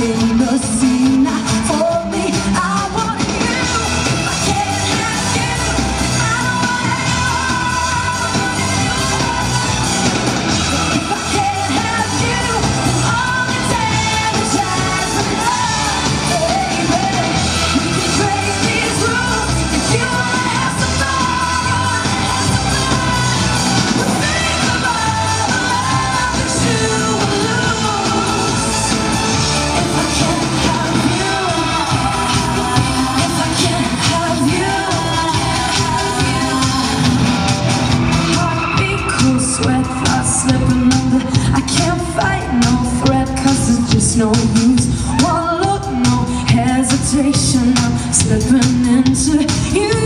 in the sea now. Slipping into you.